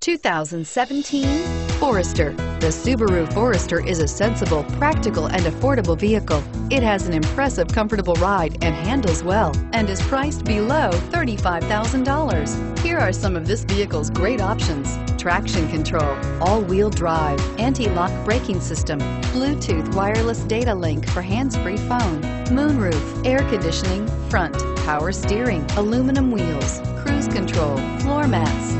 2017 Forester. The Subaru Forester is a sensible, practical, and affordable vehicle. It has an impressive, comfortable ride and handles well and is priced below $35,000. Here are some of this vehicle's great options. Traction control, all-wheel drive, anti-lock braking system, Bluetooth wireless data link for hands-free phone, moonroof, air conditioning, front, power steering, aluminum wheels, cruise control, floor mats.